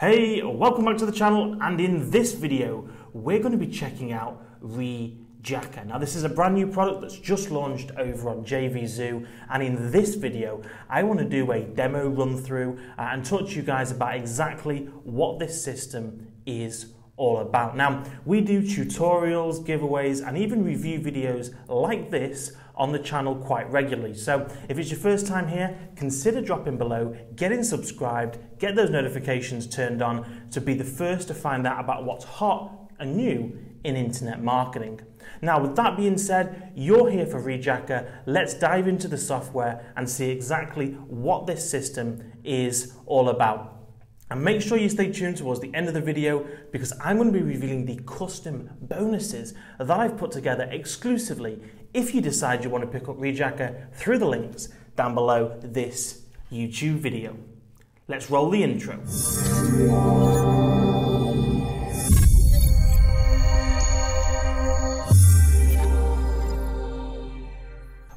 Hey, welcome back to the channel and in this video we're going to be checking out Rejackr. Now this is a brand new product that's just launched over on JVZoo and in this video I want to do a demo run through uh, and talk to you guys about exactly what this system is all about. Now, we do tutorials, giveaways, and even review videos like this on the channel quite regularly. So if it's your first time here, consider dropping below, getting subscribed, get those notifications turned on to be the first to find out about what's hot and new in internet marketing. Now, with that being said, you're here for Rejackr. Let's dive into the software and see exactly what this system is all about. And make sure you stay tuned towards the end of the video because I'm going to be revealing the custom bonuses that I've put together exclusively if you decide you want to pick up Rejackr through the links down below this YouTube video. Let's roll the intro.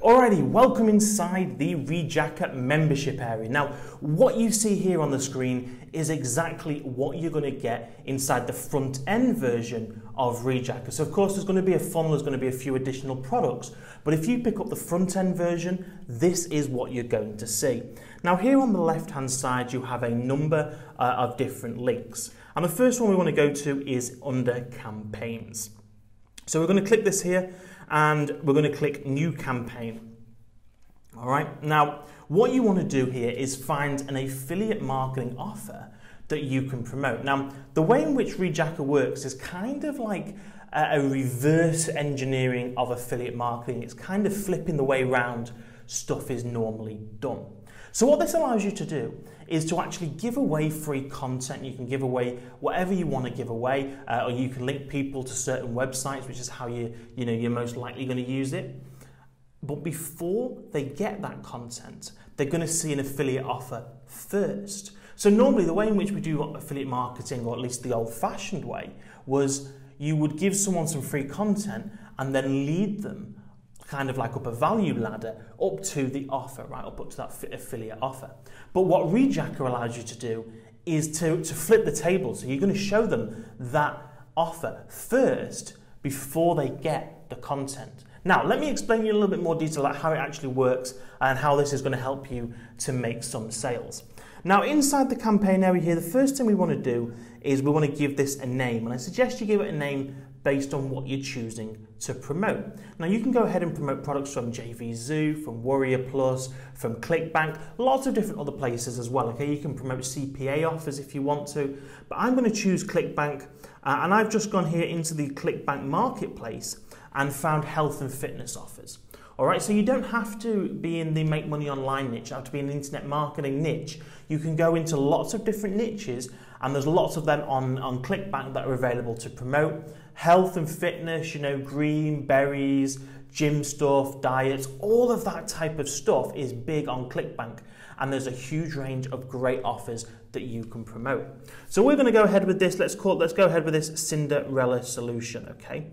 Alrighty, welcome inside the Rejackr membership area. Now, what you see here on the screen is exactly what you're going to get inside the front end version of Rejackr. So, of course, there's going to be a funnel, there's going to be a few additional products, but if you pick up the front end version, this is what you're going to see. Now, here on the left hand side, you have a number uh, of different links. And the first one we want to go to is under campaigns. So, we're going to click this here and we're going to click new campaign. All right, now what you want to do here is find an affiliate marketing offer that you can promote. Now, the way in which Rejackr works is kind of like a reverse engineering of affiliate marketing. It's kind of flipping the way around stuff is normally done. So what this allows you to do is to actually give away free content. You can give away whatever you want to give away, uh, or you can link people to certain websites, which is how you, you know, you're most likely going to use it. But before they get that content, they're going to see an affiliate offer first. So normally the way in which we do affiliate marketing, or at least the old-fashioned way, was you would give someone some free content and then lead them kind of like up a value ladder up to the offer, right, up, up to that affiliate offer. But what Rejackr allows you to do is to, to flip the table. So you're going to show them that offer first before they get the content. Now, let me explain you a little bit more detail about how it actually works and how this is going to help you to make some sales. Now, inside the campaign area here, the first thing we want to do is we want to give this a name. And I suggest you give it a name based on what you're choosing to promote. Now you can go ahead and promote products from JVZoo, from Warrior Plus, from ClickBank, lots of different other places as well. Okay, you can promote CPA offers if you want to, but I'm going to choose ClickBank, uh, and I've just gone here into the ClickBank marketplace and found health and fitness offers. All right, so you don't have to be in the make money online niche, you have to be in the internet marketing niche. You can go into lots of different niches, and there's lots of them on, on ClickBank that are available to promote. Health and fitness, you know, green, berries, gym stuff, diets, all of that type of stuff is big on ClickBank. And there's a huge range of great offers that you can promote. So we're going to go ahead with this. Let's call. Let's go ahead with this Cinderella solution. Okay.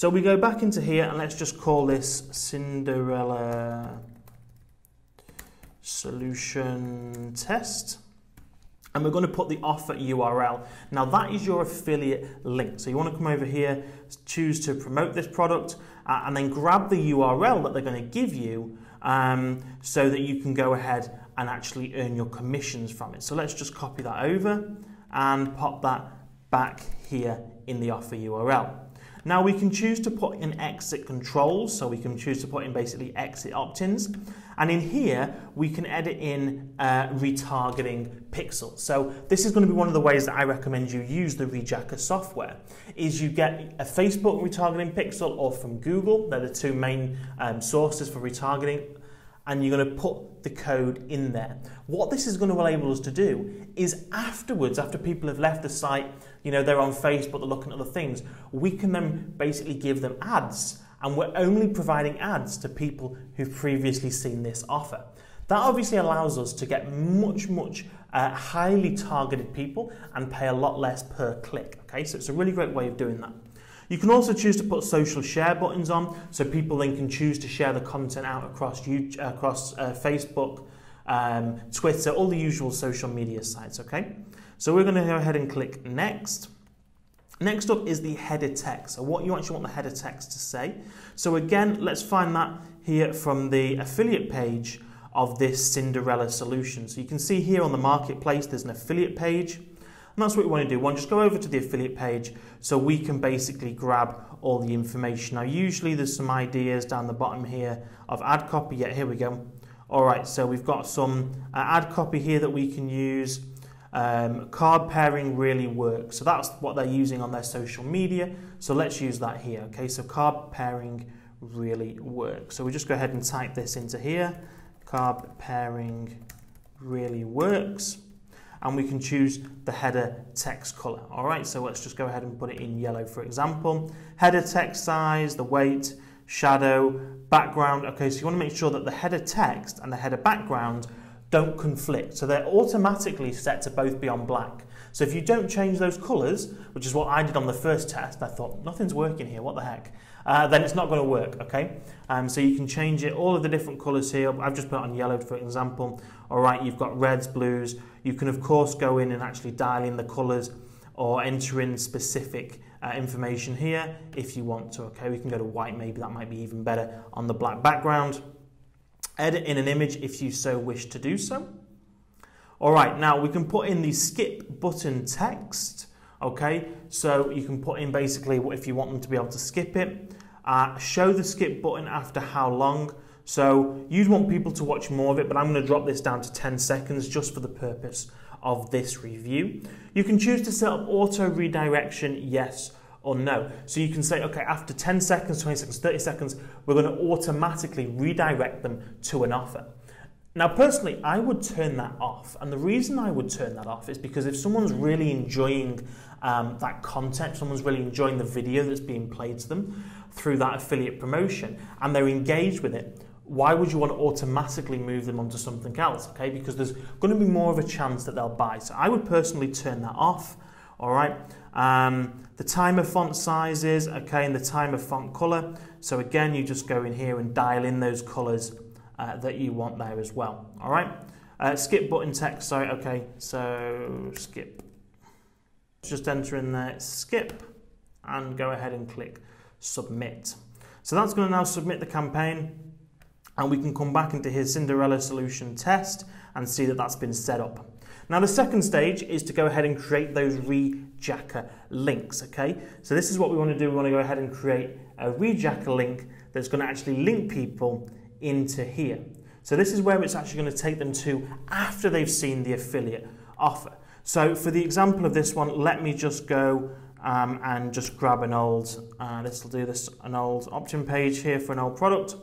So we go back into here and let's just call this Cinderella solution test. And we're going to put the offer URL. Now that is your affiliate link. So you want to come over here, choose to promote this product, uh, and then grab the URL that they're going to give you um, so that you can go ahead and actually earn your commissions from it. So let's just copy that over and pop that back here in the offer URL. Now we can choose to put in exit controls, so we can choose to put in basically exit opt-ins. And in here, we can edit in uh, retargeting pixels. So this is going to be one of the ways that I recommend you use the Rejackr software, is you get a Facebook retargeting pixel or from Google. They're the two main um, sources for retargeting and you're going to put the code in there. What this is going to enable us to do is afterwards, after people have left the site, you know, they're on Facebook, they're looking at other things, we can then basically give them ads. And we're only providing ads to people who've previously seen this offer. That obviously allows us to get much, much uh, highly targeted people and pay a lot less per click. Okay, so it's a really great way of doing that. You can also choose to put social share buttons on, so people then can choose to share the content out across across uh, Facebook, um, Twitter, all the usual social media sites. Okay. So we're going to go ahead and click next. Next up is the header text, so what you actually want the header text to say. So again, let's find that here from the affiliate page of this Cinderella solution. So you can see here on the marketplace, there's an affiliate page, and that's what we want to do. We want just go over to the affiliate page so we can basically grab all the information. Now, usually there's some ideas down the bottom here of ad copy. Yeah, here we go. All right, so we've got some uh, ad copy here that we can use. Um, card pairing really works. So that's what they're using on their social media. So let's use that here. Okay, so card pairing really works. So we just go ahead and type this into here. Card pairing really works. And we can choose the header text color. All right, so let's just go ahead and put it in yellow, for example. Header text size, the weight, shadow, background. Okay, so you want to make sure that the header text and the header background don't conflict. So they're automatically set to both be on black. So if you don't change those colours, which is what I did on the first test, I thought, nothing's working here, what the heck? Uh, then it's not going to work, okay? Um, so you can change it, all of the different colours here. I've just put on yellow, for example. All right, you've got reds, blues. You can, of course, go in and actually dial in the colours or enter in specific uh, information here if you want to, okay? We can go to white, maybe that might be even better on the black background edit in an image if you so wish to do so. All right, now we can put in the skip button text. Okay, so you can put in basically what if you want them to be able to skip it. Uh, show the skip button after how long. So you'd want people to watch more of it, but I'm going to drop this down to 10 seconds just for the purpose of this review. You can choose to set up auto redirection, yes or no. So you can say, okay, after 10 seconds, 20 seconds, 30 seconds, we're going to automatically redirect them to an offer. Now, personally, I would turn that off. And the reason I would turn that off is because if someone's really enjoying um, that content, someone's really enjoying the video that's being played to them through that affiliate promotion, and they're engaged with it, why would you want to automatically move them onto something else? Okay, because there's going to be more of a chance that they'll buy. So I would personally turn that off. All right. Um, the timer font sizes, okay, and the timer font color. So again, you just go in here and dial in those colors uh, that you want there as well. All right. Uh, skip button text. Sorry. Okay. So skip. Just enter in there skip and go ahead and click submit. So that's going to now submit the campaign and we can come back into his Cinderella solution test and see that that's been set up. Now the second stage is to go ahead and create those rejackr links, okay? So this is what we want to do. We want to go ahead and create a rejackr link that's going to actually link people into here. So this is where it's actually going to take them to after they've seen the affiliate offer. So for the example of this one, let me just go um, and just grab an old, uh, this will do this, an old option page here for an old product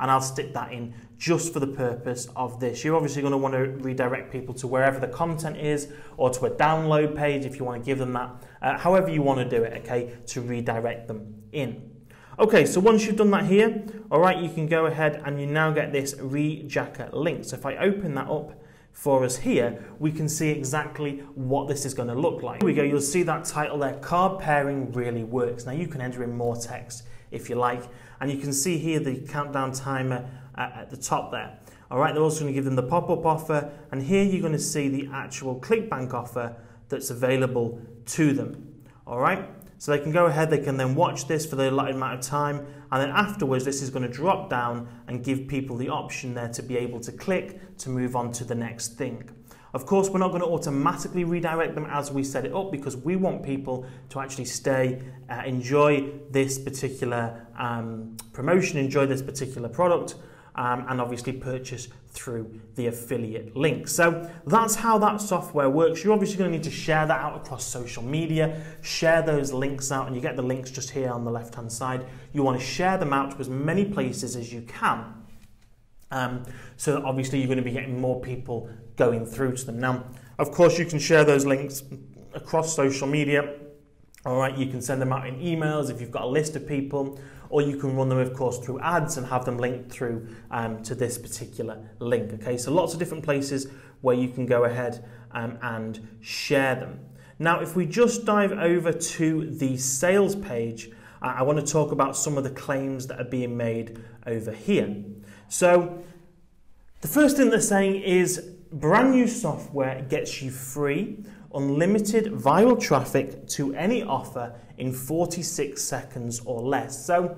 and I'll stick that in just for the purpose of this. You're obviously going to want to redirect people to wherever the content is or to a download page if you want to give them that, uh, however you want to do it, okay, to redirect them in. Okay, so once you've done that here, all right, you can go ahead and you now get this rejackr link. So if I open that up for us here, we can see exactly what this is going to look like. Here we go, you'll see that title there, card pairing really works. Now you can enter in more text if you like, and you can see here the countdown timer at, the top there. All right, they're also going to give them the pop-up offer, and here you're going to see the actual ClickBank offer that's available to them. All right, so they can go ahead, they can then watch this for the allotted amount of time, and then afterwards, this is going to drop down and give people the option there to be able to click to move on to the next thing. Of course, we're not going to automatically redirect them as we set it up because we want people to actually stay, uh, enjoy this particular um, promotion, enjoy this particular product, um, and obviously purchase through the affiliate link. So that's how that software works. You're obviously going to need to share that out across social media, share those links out, and you get the links just here on the left hand side. You want to share them out to as many places as you can um, so obviously you're going to be getting more people going through to them. Now, of course, you can share those links across social media. All right, you can send them out in emails if you've got a list of people, or you can run them, of course, through ads and have them linked through um, to this particular link. Okay, so lots of different places where you can go ahead um, and share them. Now, if we just dive over to the sales page, I want to talk about some of the claims that are being made over here. So the first thing they're saying is brand new software gets you free unlimited viral traffic to any offer in 46 seconds or less. So,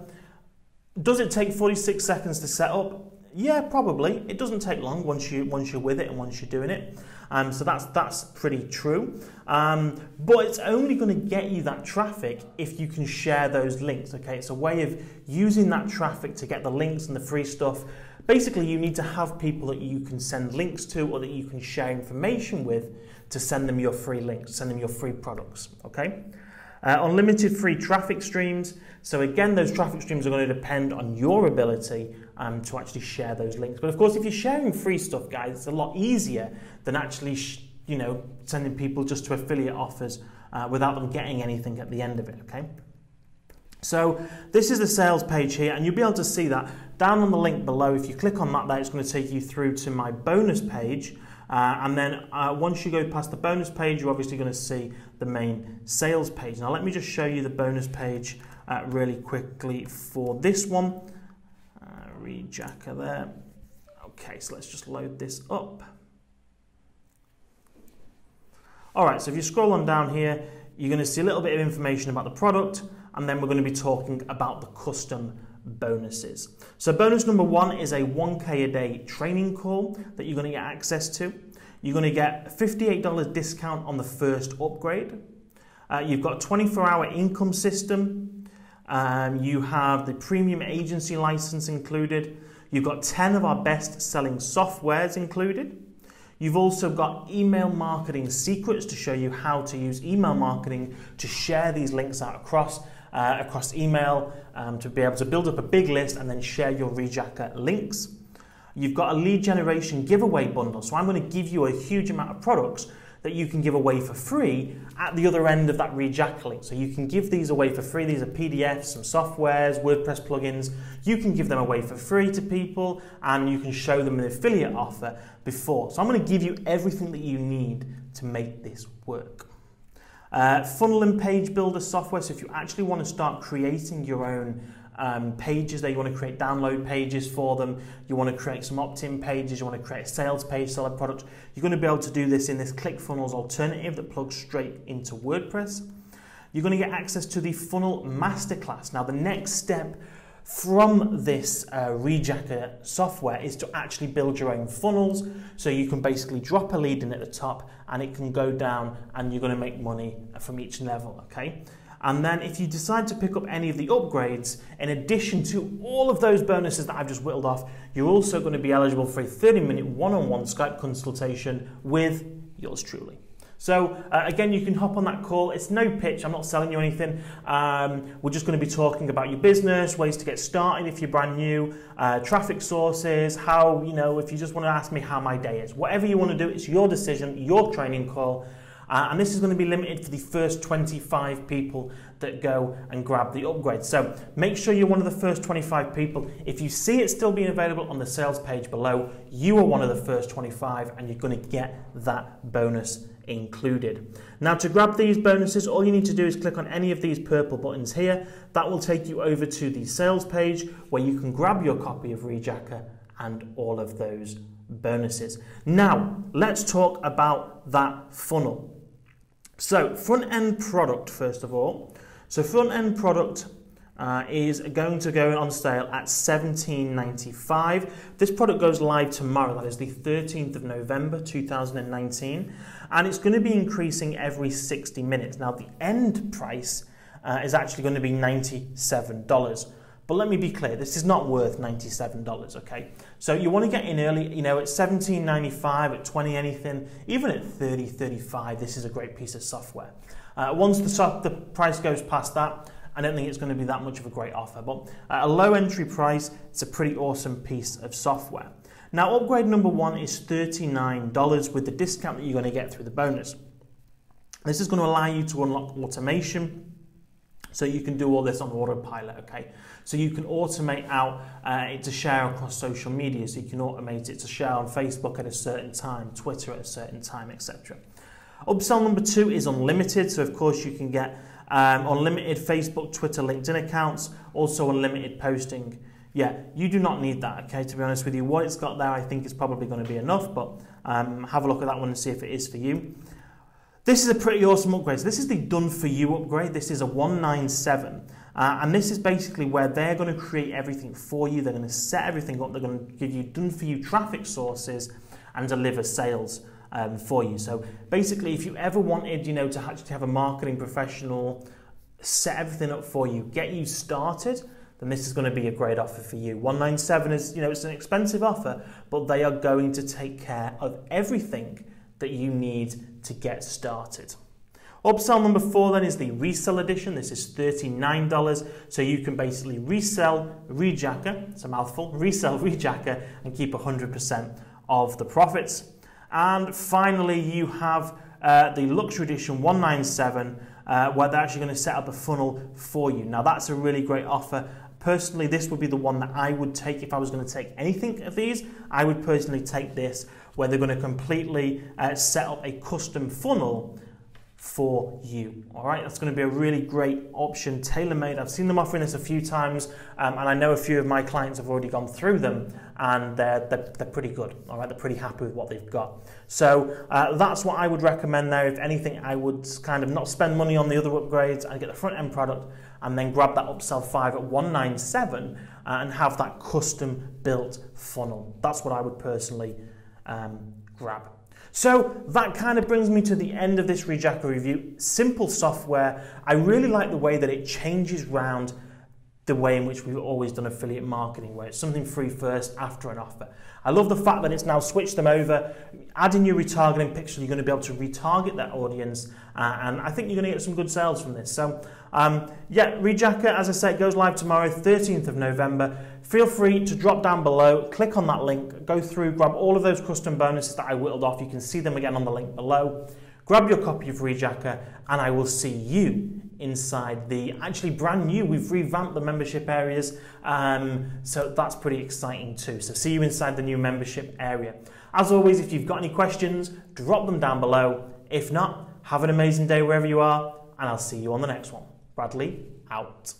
does it take 46 seconds to set up? Yeah, probably. It doesn't take long once you once you're with it and once you're doing it. Um, so that's that's pretty true. Um, but it's only going to get you that traffic if you can share those links. Okay, it's a way of using that traffic to get the links and the free stuff. Basically, you need to have people that you can send links to or that you can share information with to send them your free links, send them your free products. Okay. Uh, unlimited free traffic streams. So again, those traffic streams are going to depend on your ability um, to actually share those links. But of course, if you're sharing free stuff, guys, it's a lot easier than actually, you know, sending people just to affiliate offers uh, without them getting anything at the end of it. Okay. So this is the sales page here, and you'll be able to see that down on the link below. If you click on that, there, it's going to take you through to my bonus page. Uh, and then uh, once you go past the bonus page, you're obviously going to see the main sales page. Now let me just show you the bonus page uh, really quickly for this one. Uh, Rejackr there. Okay, so let's just load this up. All right, so if you scroll on down here, you're going to see a little bit of information about the product, and then we're going to be talking about the custom bonuses. So bonus number one is a 1K a day training call that you're going to get access to. You're going to get $58 discount on the first upgrade. Uh, you've got 24 hour income system. Um, you have the premium agency license included. You've got 10 of our best selling softwares included. You've also got email marketing secrets to show you how to use email marketing to share these links out across uh, across email um, to be able to build up a big list and then share your Rejackr links. You've got a lead generation giveaway bundle. So I'm going to give you a huge amount of products that you can give away for free at the other end of that Rejackr link. So you can give these away for free. These are PDFs, some softwares, WordPress plugins. You can give them away for free to people and you can show them an affiliate offer before. So I'm going to give you everything that you need to make this work. Uh, funnel and page builder software. So if you actually want to start creating your own um, pages there, you want to create download pages for them, you want to create some opt-in pages, you want to create a sales page, sell a product, you're going to be able to do this in this ClickFunnels alternative that plugs straight into WordPress. You're going to get access to the Funnel Masterclass. Now the next step from this uh, Rejackr software is to actually build your own funnels. So you can basically drop a lead in at the top and it can go down and you're going to make money from each level, okay? And then if you decide to pick up any of the upgrades, in addition to all of those bonuses that I've just whittled off, you're also going to be eligible for a 30 minute one on one Skype consultation with yours truly. So uh, again, you can hop on that call. It's no pitch. I'm not selling you anything. Um, we're just going to be talking about your business, ways to get started if you're brand new, uh, traffic sources, how you know if you just want to ask me how my day is. Whatever you want to do, it's your decision, your training call. Uh, and this is going to be limited for the first 25 people that go and grab the upgrade. So make sure you're one of the first 25 people. If you see it still being available on the sales page below, you are one of the first 25 and you're going to get that bonus included. Now to grab these bonuses, all you need to do is click on any of these purple buttons here. That will take you over to the sales page where you can grab your copy of Rejackr and all of those bonuses. Now, let's talk about that funnel. So, front end product, first of all. So, front end product uh, is going to go on sale at $17.95. This product goes live tomorrow, that is the 13th of November 2019, and it's going to be increasing every 60 minutes. Now, the end price uh, is actually going to be $97. But let me be clear, this is not worth $97, okay? So you want to get in early, you know, at $17.95, at 20 anything, even at 30 35 this is a great piece of software. Uh, once the, the price goes past that, I don't think it's going to be that much of a great offer. But at a low entry price, it's a pretty awesome piece of software. Now, upgrade number one is $39 with the discount that you're going to get through the bonus. This is going to allow you to unlock automation so you can do all this on autopilot, okay? So you can automate out uh, it to share across social media. So you can automate it to share on Facebook at a certain time, Twitter at a certain time, etc. Upsell number two is unlimited. So of course you can get um, unlimited Facebook, Twitter, LinkedIn accounts, also unlimited posting. Yeah, you do not need that, okay, to be honest with you. What it's got there, I think, is probably going to be enough, but um, have a look at that one and see if it is for you. This is a pretty awesome upgrade. So this is the done for you upgrade. This is a 197. Uh, and this is basically where they're going to create everything for you. They're going to set everything up. They're going to give you done for you traffic sources and deliver sales um, for you. So basically, if you ever wanted, you know, to actually have a marketing professional set everything up for you, get you started, then this is going to be a great offer for you. 197 is, you know, it's an expensive offer, but they are going to take care of everything that you need to get started. Upsell number four then is the resell edition. This is $39. So you can basically resell Rejackr, it's a mouthful, resell Rejackr and keep 100% of the profits. And finally, you have uh, the luxury edition 197, uh, where they're actually going to set up a funnel for you. Now, that's a really great offer. Personally, this would be the one that I would take if I was going to take anything of these. I would personally take this where they're going to completely uh, set up a custom funnel for you. All right, that's going to be a really great option, tailor made. I've seen them offering this a few times, um, and I know a few of my clients have already gone through them, and they're, they're, they're pretty good. All right, they're pretty happy with what they've got. So uh, that's what I would recommend there. If anything, I would kind of not spend money on the other upgrades and get the front end product, and then grab that upsell five at 197 uh, and have that custom built funnel. That's what I would personally um, grab. So that kind of brings me to the end of this Rejackr review. Simple software. I really like the way that it changes round the way in which we've always done affiliate marketing, where it's something free first after an offer. I love the fact that it's now switched them over. Adding your retargeting pixel, you're going to be able to retarget that audience, uh, and I think you're going to get some good sales from this. So, um, yeah, Rejackr, as I said, goes live tomorrow, 13th of November. Feel free to drop down below, click on that link, go through, grab all of those custom bonuses that I whittled off. You can see them again on the link below. Grab your copy of Rejackr, and I will see you inside the actually brand new. We've revamped the membership areas, um, so that's pretty exciting too. So see you inside the new membership area. As always, if you've got any questions, drop them down below. If not, have an amazing day wherever you are, and I'll see you on the next one. Bradley out.